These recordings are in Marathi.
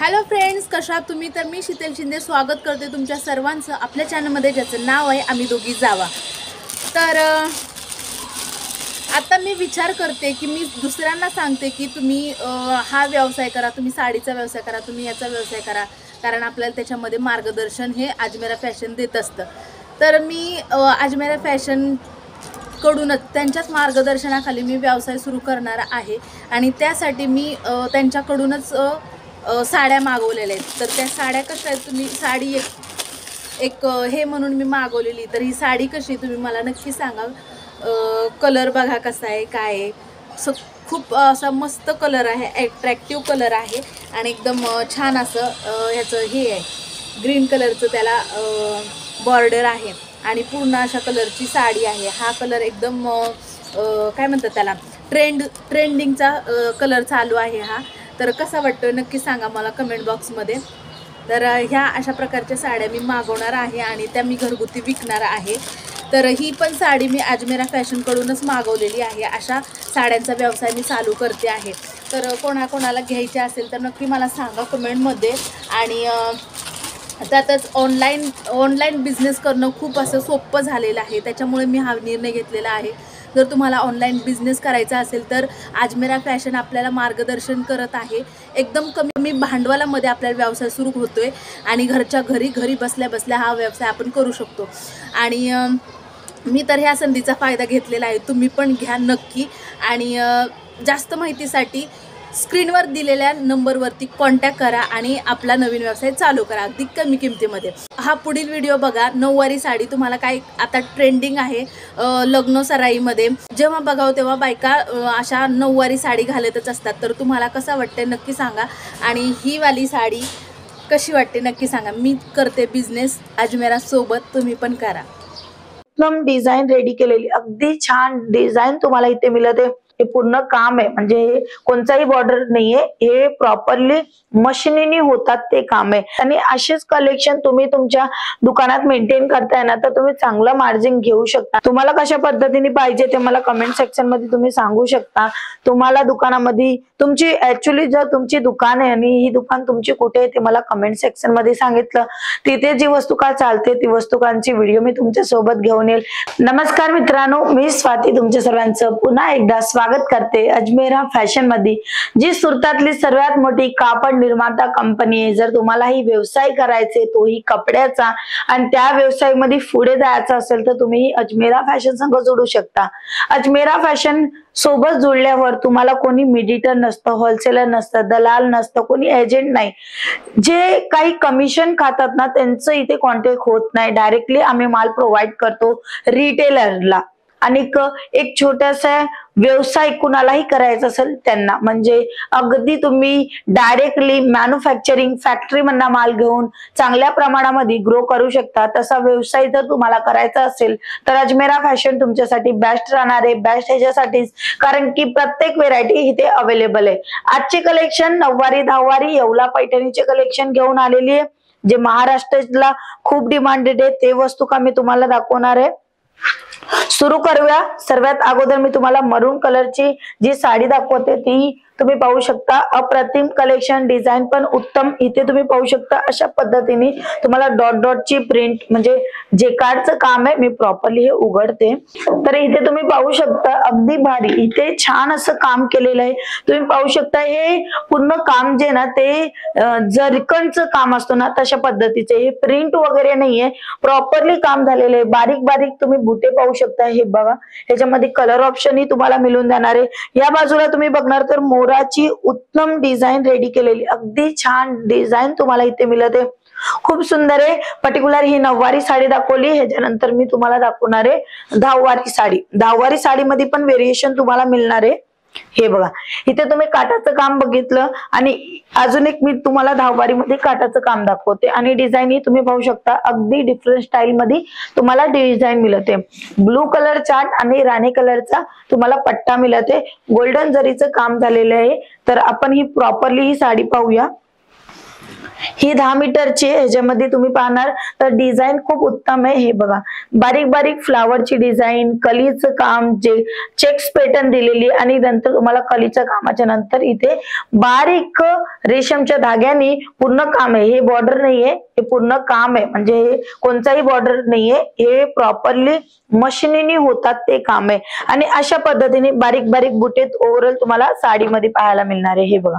हॅलो फ्रेंड्स कशा तुम्ही? तर मी शीतल शिंदे स्वागत करते तुमच्या सर्वांचं आपल्या चॅनलमध्ये ज्याचं नाव आहे आम्ही दोघी जावा. तर आता मी विचार करते की मी दुसऱ्यांना सांगते की तुम्ही हा व्यवसाय करा तुम्ही साडीचा व्यवसाय करा तुम्ही याचा व्यवसाय करा कारण आपल्याला त्याच्यामध्ये मार्गदर्शन हे अजमेरा फॅशन देत असतं. तर मी अ, अजमेरा फॅशन कडूनच त्यांच्याच मार्गदर्शनाखाली मी व्यवसाय सुरू करणार आहे. आणि त्यासाठी मी त्यांच्याकडूनच साड्या मागवलेल्या आहेत. तर त्या साड्या कशा आहेत तुम्ही साडी एक एक हे म्हणून मी मागवलेली. तर ही साडी कशी आहे तुम्ही मला नक्की सांगा. कलर बघा कसा आहे काय आहे. स खूप असा मस्त कलर आहे ॲट्रॅक्टिव्ह कलर आहे. आणि एकदम छान असं ह्याचं हे आहे. ग्रीन कलरचं त्याला बॉर्डर आहे. आणि पूर्ण अशा कलरची साडी आहे. हा कलर एकदम काय म्हणतात त्याला ट्रेंड ट्रेंडिंगचा कलर चालू आहे हा. तर कसा वाटतो नक्की सांगा मला कमेंट बॉक्समध्ये तर ह्या अशा प्रकारच्या साड्या मी मागवणार आहे आणि त्या मी घरगुती विकणार आहे. तर ही पण साडी मी अजमेरा फॅशनकडूनच मागवलेली आहे. अशा साड्यांचा व्यवसाय मी चालू करते आहे. तर कोणाकोणाला घ्यायचे असेल तर नक्की मला सांगा कमेंटमध्ये आणि त्यातच ऑनलाईन ऑनलाईन बिझनेस करणं खूप असं सोपं झालेलं आहे. त्याच्यामुळे मी हा निर्णय घेतलेला आहे. जर तुम्हाला ऑनलाईन बिझनेस करायचा असेल तर अजमेरा फॅशन आपल्याला मार्गदर्शन करत आहे. एकदम कमी भांडवलामध्ये आपल्याला व्यवसाय सुरू होतो आहे आणि घरच्या घरी घरी बसल्या बसल्या हा व्यवसाय आपण करू शकतो. आणि मी तर ह्या संधीचा फायदा घेतलेला आहे. तुम्ही पण घ्या नक्की. आणि जास्त माहितीसाठी स्क्रीनवर दिलेल्या नंबरवरती कॉन्टॅक्ट करा आणि आपला नवीन व्यवसाय चालू करा. अगदी कमी किमतीमध्ये. हा पुढील व्हिडिओ बघा. नऊवारी साडी तुम्हाला काय आता ट्रेंडिंग आहे लग्न सराईमध्ये. जेव्हा बघावं तेव्हा बायका अशा नऊवारी साडी घालतच असतात. तर तुम्हाला कसं वाटते नक्की सांगा. आणि ही वाली साडी कशी वाटते नक्की सांगा. मी करते बिझनेस अजमेरा सोबत तुम्ही पण करा. उत्तम डिझाईन रेडी केलेली. अगदी छान डिझाईन तुम्हाला इथे मिळत. आहे हे पूर्ण काम आहे. म्हणजे कोणताही बॉर्डर नाहीये. हे प्रॉपरली मशिनीने होतात ते काम आहे. आणि असेच कलेक्शन तुम्ही तुमच्या दुकानात मेंटेन करताय ना तर तुम्ही चांगलं मार्जिन घेऊ शकता. तुम्हाला कशा पद्धतीने पाहिजे ते मला कमेंट सेक्शनमध्ये तुम्ही सांगू शकता. तुम्हाला दुकानामध्ये तुमची ऍक्च्युली जर तुमची दुकान आहे आणि ही दुकान तुमची कुठे आहे ते मला कमेंट सेक्शनमध्ये सांगितलं. तिथे जी वस्तू का चालते ती वस्तुकांची व्हिडिओ मी तुमच्यासोबत घेऊन येईल. नमस्कार मित्रांनो मी स्वाती तुमच्या सर्वांचं पुन्हा एकदा स्वागत करते. अजमेरा फॅशनमध्ये जी सुरतातली सर्वात मोठी कापड निर्माता कंपनी आहे. जर तुम्हालाही व्यवसाय करायचे तोही कपड्याचा आणि त्या व्यवसायामध्ये पुढे जायचा असेल तर तुम्ही अजमेरा फॅशन संघ जोडू शकता. अजमेरा फॅशन सोबत जोडल्यावर तुम्हाला कोणी मिडिटर नसतं होलसेलर नसतं दलाल नसतं कोणी एजंट नाही. जे काही कमिशन खातात ना त्यांचं इथे कॉन्टॅक्ट होत नाही. डायरेक्टली आम्ही माल प्रोव्हाइड करतो रिटेलरला आणि एक छोटासा व्यवसाय कुणालाही करायचा असेल त्यांना. म्हणजे अगदी तुम्ही डायरेक्टली मॅन्युफॅक्चरिंग फॅक्टरी मधला माल घेऊन चांगल्या प्रमाणामध्ये ग्रो करू शकता. तसा व्यवसाय जर तुम्हाला करायचा असेल तर अजमेरा फॅशन तुमच्यासाठी बेस्ट राहणार आहे. बेस्ट ह्याच्यासाठीच कारण की प्रत्येक व्हेरायटी इथे अवेलेबल आहे. आजचे कलेक्शन नऊवारी दहावारी येवला पैठणीचे कलेक्शन घेऊन आलेली आहे. जे महाराष्ट्राला खूप डिमांडेड आहे ते वस्तू का मी तुम्हाला दाखवणार आहे. सुरू करूया. सर्वात अगोदर मी तुम्हाला मरून कलरची जी साडी दाखवते ती तुम्ही पाहू शकता. अप्रतिम कलेक्शन डिझाईन पण उत्तम. इथे तुम्ही पाहू शकता अशा पद्धतीने तुम्हाला डॉट डॉटची प्रिंट म्हणजे जे कार्डचं काम आहे मी प्रॉपरली हे उघडते. तर इथे तुम्ही पाहू शकता अगदी भारी. इथे छान असं काम केलेलं आहे. तुम्ही पाहू शकता हे पूर्ण काम जे ना ते जरकणचं काम असतो ना तशा पद्धतीचे. हे प्रिंट वगैरे नाहीये. प्रॉपरली काम झालेलं आहे. बारीक बारीक तुम्ही बुटे पाहू शकता. हे बघा. ह्याच्यामध्ये कलर ऑप्शन ही तुम्हाला मिळून जाणार आहे. या बाजूला तुम्ही बघणार तर मोराची उत्तम डिझाईन रेडी केलेली. अगदी छान डिझाईन तुम्हाला इथे मिळत. आहे खूप सुंदर आहे. पर्टिक्युलर ही नऊवारी साडी दाखवली. ह्याच्यानंतर मी तुम्हाला दाखवणार आहे. दहावारी साडी. दहावारी साडीमध्ये पण व्हेरिएशन तुम्हाला मिळणार आहे. हे बघा इथे तुम्ही काटाचं काम बघितलं आणि अजून एक मी तुम्हाला धावबारीमध्ये काटाचं काम दाखवते आणि डिझाईन ही तुम्ही पाहू शकता अगदी डिफरंट स्टाईल मध्ये तुम्हाला डिझाईन मिळते. ब्लू कलर चार्ट आणि राणी कलरचा तुम्हाला पट्टा मिळते. गोल्डन जरीचं काम झालेलं आहे तर आपण ही प्रॉपरली ही साडी पाहूया. ही दहा मीटरची ह्याच्यामध्ये तुम्ही पाहणार तर डिझाईन खूप उत्तम आहे. हे बघा बारीक बारीक फ्लावरची डिझाईन कलीचं काम जे चेक्स पॅटर्न दिलेली आणि नंतर तुम्हाला कलीच्या कामाच्या नंतर इथे बारीक रेशमच्या धाग्याने पूर्ण काम आहे. हे बॉर्डर नाहीये हे पूर्ण काम आहे. म्हणजे हे कोणताही बॉर्डर नाहीये हे प्रॉपरली मशिनीने होतात ते काम आहे. आणि अशा पद्धतीने बारीक बारीक बुटेत ओव्हरऑल तुम्हाला साडीमध्ये पाहायला मिळणार आहे. हे बघा.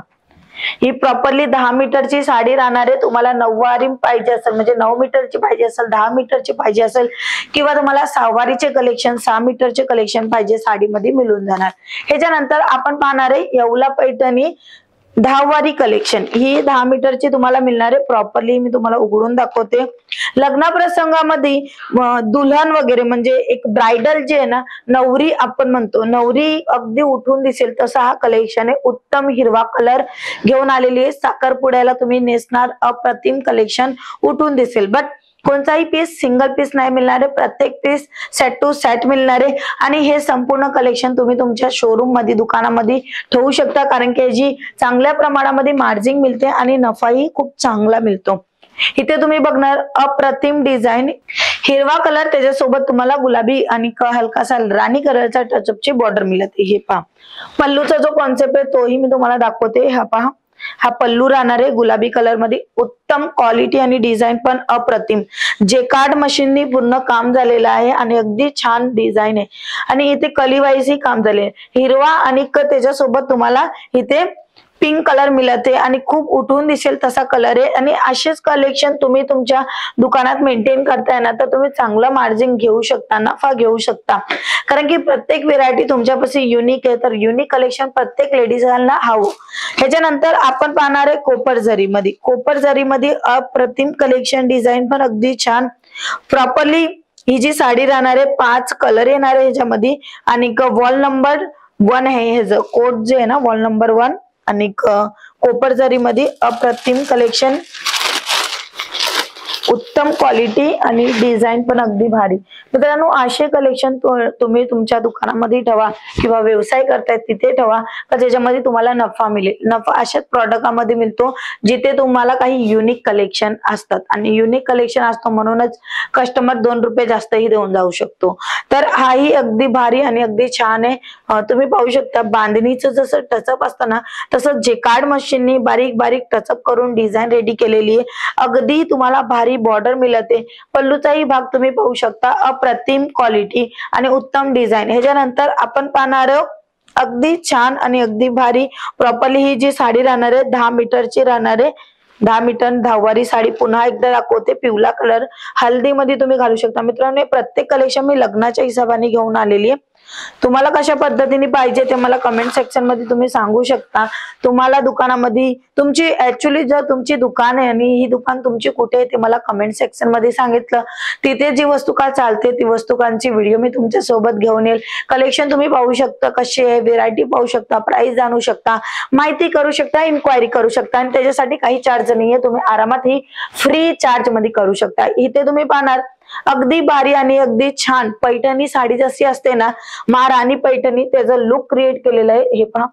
ही प्रॉपरली दहा मीटरची साडी राहणार आहे. तुम्हाला नऊवारी पाहिजे असेल म्हणजे नऊ मीटरची पाहिजे असेल दहा मीटरची पाहिजे असेल किंवा तुम्हाला सहावारीचे कलेक्शन सहा मीटरचे कलेक्शन पाहिजे साडीमध्ये मिळून जाणार. ह्याच्यानंतर आपण पाहणार आहे येवला पैठणी दहावारी कलेक्शन ही दहा मीटरची तुम्हाला मिळणार आहे. प्रॉपरली मी तुम्हाला उघडून दाखवते. लग्नप्रसंगामध्ये दुल्हन वगैरे म्हणजे एक ब्रायडल जे आहे ना नवरी आपण म्हणतो. नवरी अगदी उठून दिसेल तसा हा कलेक्शन आहे. उत्तम हिरवा कलर घेऊन आलेली आहे. साखरपुड्याला तुम्ही नेसणार अप्रतिम कलेक्शन उठून दिसेल. बट कोणताही पीस सिंगल पीस नाही मिळणार आहे प्रत्येक पीस सेट टू सेट मिळणार. आहे आणि हे संपूर्ण कलेक्शन तुम्ही तुमच्या शोरूममध्ये दुकानामध्ये ठेवू शकता. कारण की याची चांगल्या प्रमाणामध्ये मार्जिन मिळते आणि नफाही खूप चांगला मिळतो. इथे तुम्ही बघणार अप्रतिम डिझाईन हिरवा कलर त्याच्यासोबत तुम्हाला गुलाबी आणि हलकासा राणी कलरचा टचअपची बॉर्डर मिळते. हे पहा. पल्लूचा जो कॉन्सेप्ट आहे तोही मी तुम्हाला दाखवते. हा पहा. हा पल्लू राहणार आहे गुलाबी कलरमध्ये. उत्तम क्वालिटी आणि डिझाईन पण अप्रतिम. जे कार्ड मशीननी पूर्ण काम झालेलं आहे आणि अगदी छान डिझाईन आहे. आणि इथे कलीवाईज ही काम झाले. हिरवा आणि क- त्याच्यासोबत तुम्हाला इथे पिंक कलर मिळते आणि खूप उठून दिसेल तसा कलर आहे. आणि असेच कलेक्शन तुम्ही तुमच्या दुकानात मेंटेन करताय ना तर तुम्ही चांगलं मार्जिन घेऊ शकता नफा घेऊ शकता. कारण की प्रत्येक व्हेरायटी तुमच्यापासून युनिक आहे तर युनिक कलेक्शन प्रत्येक लेडीजांना हवं. ह्याच्यानंतर आपण पाहणार आहे कोपर जरीमध्ये. कोपर जरीमध्ये अप्रतिम कलेक्शन डिझाईन पण अगदी छान. प्रॉपरली ही जी साडी राहणार आहे पाच कलर येणार आहे ह्याच्यामध्ये. आणि वॉल नंबर वन आहे ह्याचं. कोट जे आहे ना वॉल नंबर वन आणि कोपरमध्ये अप्रतिम कलेक्शन उत्तम क्वालिटी आणि डिझाईन पण अगदी भारी. मित्रांनो असे कलेक्शन तुम्ही तुमच्या दुकानामध्ये ठेवा किंवा व्यवसाय करताय तिथे ठेवा का ज्याच्यामध्ये तुम्हाला नफा मिळेल नफा अशाच प्रॉडक्टामध्ये मिळतो जिथे तुम्हाला काही युनिक कलेक्शन असतात. आणि युनिक कलेक्शन असतो म्हणूनच कस्टमर दोन रुपये जास्तही देऊन जाऊ शकतो. तर हाही अगदी भारी आणि अगदी छान आहे. तुम्ही पाहू शकता बांधणीचं जसं टचअप असतं ना तसं जे कार्ड मशीननी बारीक बारीक टचअप करून डिझाईन रेडी केलेली आहे. अगदी तुम्हाला भारी बॉर्डर मिळते. पल्लूचाही भाग तुम्ही पाहू शकता. अप्रतिम क्वालिटी आणि उत्तम डिझाईन ह्याच्यानंतर आपण पाहणार आहोत अगदी छान आणि अगदी भारी प्रॉपरली ही जी साडी राहणार आहे दहा मीटरची राहणार आहे. दहा मीटर दहावारी साडी पुन्हा एकदा दाखवते पिवळा कलर हल्दीमध्ये तुम्ही घालू शकता. मित्रांनो प्रत्येक कलेक्शन मी लग्नाच्या हिशोबाने घेऊन आलेली आहे. तुम्हाला कशा पद्धतीने पाहिजे ते मला कमेंट सेक्शनमध्ये तुम्ही सांगू शकता. तुम्हाला दुकानामध्ये तुमची ऍक्च्युली जर तुमची दुकान आहे आणि ही दुकान तुमची कुठे आहे ते मला कमेंट सेक्शनमध्ये सांगितलं. तिथे जी वस्तू का चालते ती वस्तूकांची व्हिडिओ मी तुमच्यासोबत घेऊन येईल. कलेक्शन तुम्ही पाहू शकता कशी आहे व्हेरायटी पाहू शकता प्राइस जाणू शकता माहिती करू शकता इन्क्वायरी करू शकता आणि त्याच्यासाठी काही चार्ज नाहीये. तुम्ही आरामात ही फ्री चार्जमध्ये करू शकता. इथे तुम्ही पाहणार अगदी भारी आणि अगदी छान. पैठणी साडी जशी असते ना महाराणी पैठणी त्याचं लुक क्रिएट केलेलं आहे. हे पहा.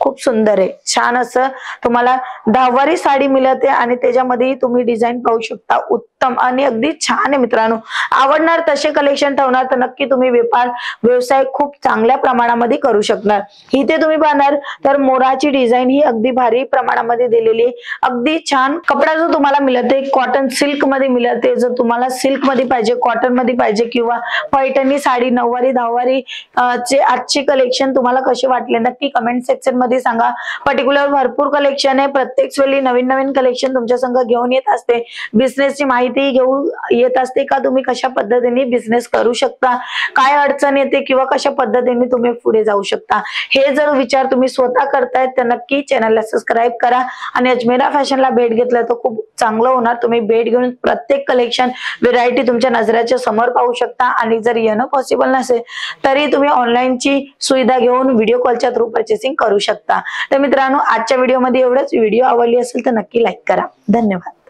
खूप सुंदर आहे. छान असं तुम्हाला दहावारी साडी मिळते आणि त्याच्यामध्येही तुम्ही डिझाईन पाहू शकता. उत्तम आणि अगदी छान आहे मित्रांनो. आवडणार तसे कलेक्शन ठेवणार तर नक्की तुम्ही व्यापार व्यवसाय खूप चांगल्या प्रमाणामध्ये करू शकणार. इथे तुम्ही पाहणार तर मोराची डिझाईन ही अगदी भारी प्रमाणामध्ये दिलेली आहे. अगदी छान कपडा जो तुम्हाला मिळते कॉटन सिल्कमध्ये मिळते जर तुम्हाला सिल्कमध्ये पाहिजे कॉटनमध्ये पाहिजे किंवा पैठणी साडी नऊवारी दहावारी चे आजचे कलेक्शन तुम्हाला कसे वाटले नक्की कमेंट सेक्शन मध्ये सांगा. पर्टिक्युलर भरपूर कलेक्शन आहे. प्रत्येक वेळी नवीन नवीन कलेक्शन तुमच्या संघ घेऊन येत असते. बिझनेसची माहिती घेऊन येत असते का? तुम्ही कशा पद्धतीने बिझनेस करू शकता? काय अडचण येते किंवा कशा पद्धतीने तुम्ही पुढे जाऊ शकता? हे जर विचार तुम्ही स्वतः करतायत तर नक्की चॅनलला सबस्क्राईब करा. आणि अजमेरा फॅशनला भेट घेतलं तर खूप चांगलं होणार. तुम्ही भेट घेऊन प्रत्येक कलेक्शन व्हेरायटी तुमच्या नजराच्या समोर पाहू शकता. आणि जर येणं पॉसिबल नसेल तरी तुम्ही ऑनलाईनची सुविधा घेऊन व्हिडिओ कॉलच्या थ्रू पर्चेसिंग करू शकता. शकता. तर मित्रांनो आजच्या व्हिडिओमध्ये एवढंच. व्हिडिओ आवडली असेल तर नक्की लाईक करा. धन्यवाद.